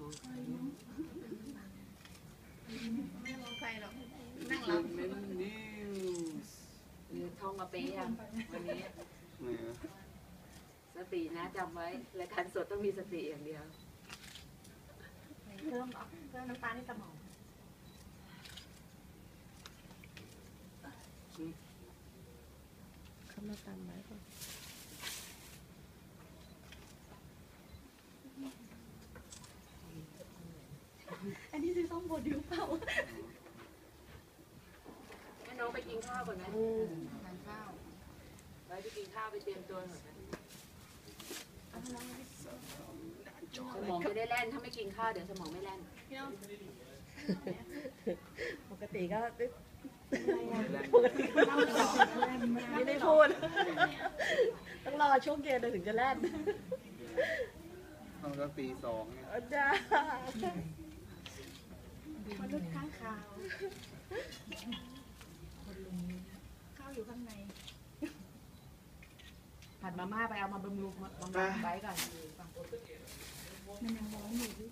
มองใครไม่มองใครหรอกนั่งหลับเน้นนิวส์หรือท่องมาเป๊ะยังวันนี้เนี่ยสตินะจำไว้รายการสดต้องมีสติอย่างเดียว เพิ่มเพิ่มน้ำตาลในสมองเขามาตามไว้ก่อน อันนี้คือ ส้มบดดิวเปล่าให้น้องไปกินข้าวก่อนนะทานข้าวไปไปกินข้าวไปเตรียมตัวหน่อยนะสมองจะได้แล่นถ้าไม่กินข้าวเดี๋ยวสมองไม่แล่นพี่น้องปกติก็แล้วไม่ได้พูด ต้องรอช่วงเย็นเลยถึงจะแล่นเอาก็ตีสองเนี่ยอา จ้ามนุษย์ข้างขาวข้าวอยู่ข้างใน ผัดมาม่าไปเอามาบำรุงบำรุงไว้ก่อนมันยังร้อนอยู่ด้